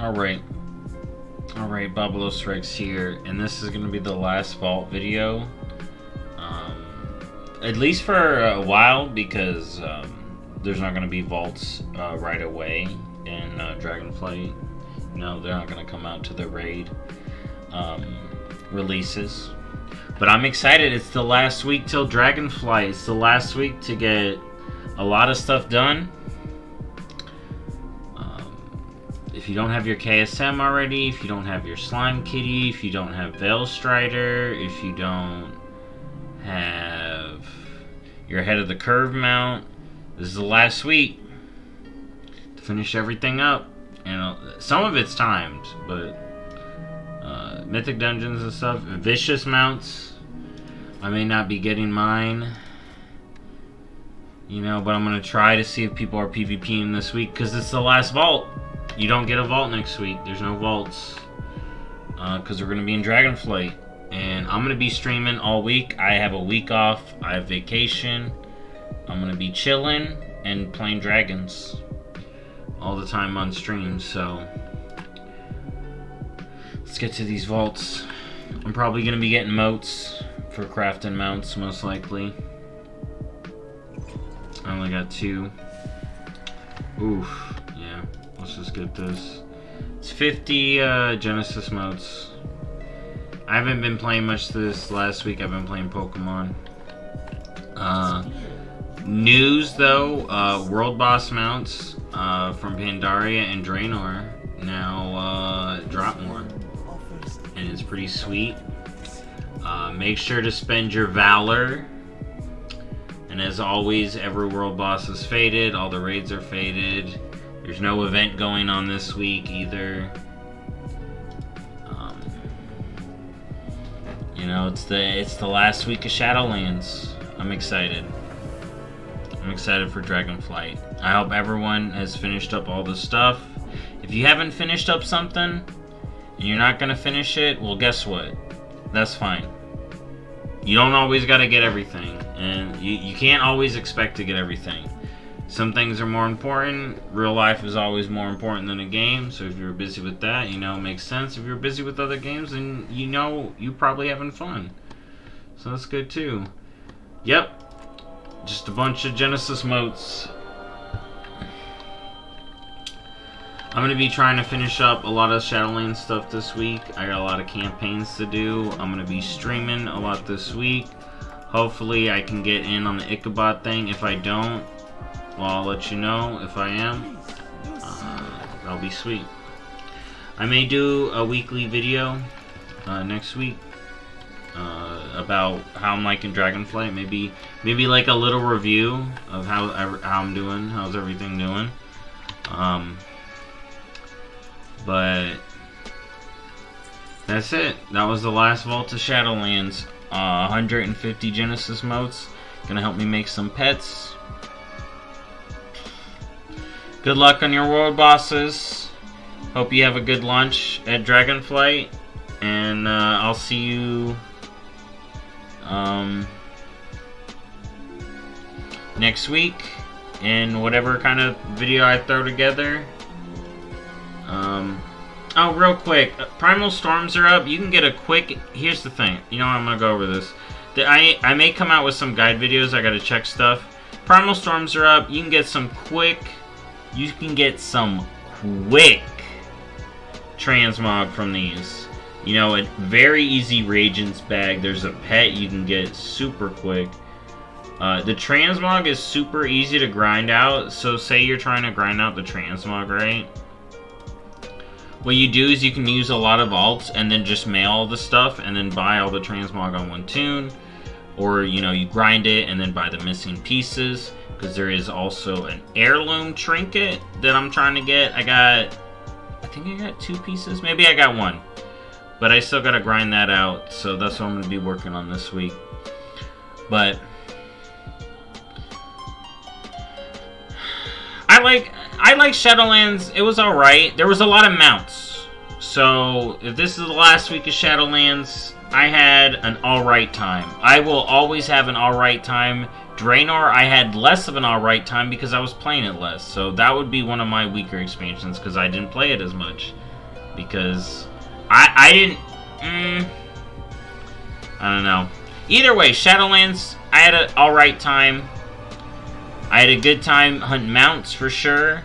Alright. Alright, BobalosRex here, and this is to be the last Vault video. Um, at least for a while, because um, there's not to be Vaults uh, right away in uh, Dragonflight. No, they're not to come out to the raid um, releases. But I'm excited. It's the last week till Dragonflight. It's the last week to get a lot of stuff done. You don't have your KSM already, if you don't have your Slime Kitty, if you don't have Veil Strider, if you don't have your Head of the Curve mount, this is the last week to finish everything up. Know, some of it's timed, but uh, Mythic Dungeons and stuff, Vicious mounts, I may not be getting mine. You know, but I'm going to try to see if people are PvPing this week because it's the last vault you don't get a vault next week. There's no vaults. Because uh, we're going to be in Dragonflight. And I'm going to be streaming all week. I have a week off. I have vacation. I'm going to be chilling and playing dragons all the time on stream. So let's get to these vaults. I'm probably going to be getting motes for crafting mounts, most likely. I only got two. Oof. Let's just get this. It's 50 uh, Genesis motes. I haven't been playing much this last week. I've been playing Pokemon. Uh, news, though. Uh, World Boss mounts uh, from Pandaria and Draenor now uh, drop more. And it's pretty sweet. Uh, make sure to spend your Valor. And as always, every World Boss is fated. All the raids are fated. There's no event going on this week either. Um, you know, it's the it's the last week of Shadowlands. I'm excited. I'm excited for Dragonflight. I hope everyone has finished up all the stuff. If you haven't finished up something and you're not gonna finish it, well, guess what? That's fine. You don't always gotta get everything, and you, you can't always expect to get everything. Some things are more important. Real life is always more important than a game. So if you're busy with that, you know, it makes sense. If you're busy with other games, then you know you're probably having fun. So that's good too. Yep. Just a bunch of Genesis motes. I'm going to be trying to finish up a lot of Shadowlands stuff this week. I got a lot of campaigns to do. I'm going to be streaming a lot this week. Hopefully I can get in on the Ichabod thing. If I don't, well, I'll let you know if I am. Uh, that'll be sweet. I may do a weekly video uh, next week uh, about how I'm liking Dragonflight. Maybe, maybe like a little review of how how I'm doing. How's everything doing? Um, but that's it. That was the last Vault of Shadowlands. Uh, 150 Genesis motes. Gonna help me make some pets. Good luck on your world bosses. Hope you have a good lunch at Dragonflight. And uh, I'll see you um, next week in whatever kind of video I throw together. Um, oh, real quick. Uh, Primal Storms are up. You can get a quick... Here's the thing. You know I'm to go over this. The, I, I may come out with some guide videos. I got to check stuff. Primal Storms are up. You can get some quick you can get some quick transmog from these. You know, a very easy reagents bag. There's a pet you can get super quick. Uh, the transmog is super easy to grind out. So say you're trying to grind out the transmog, right? What you do is you can use a lot of alts and then just mail all the stuff and then buy all the transmog on one toon. Or, you know, you grind it and then buy the missing pieces because there is also an heirloom trinket that I'm trying to get. I got, I think I got two pieces. Maybe I got one. But I still got to grind that out, so that's what I'm going to be working on this week. But I like I like Shadowlands. It was alright. There was a lot of mounts. So if this is the last week of Shadowlands, I had an alright time. I will always have an alright time Draenor, I had less of an alright time because I was playing it less. So that would be one of my weaker expansions because I didn't play it as much. Because I, I didn't... Mm, I don't know. Either way, Shadowlands, I had an alright time. I had a good time hunting mounts for sure.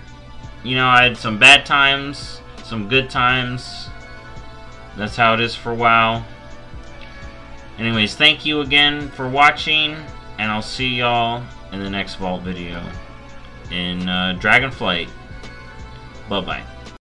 You know, I had some bad times, some good times. That's how it is for WoW. Anyways, thank you again for watching, and I'll see y'all in the next Vault video in uh, Dragonflight. Bye-bye.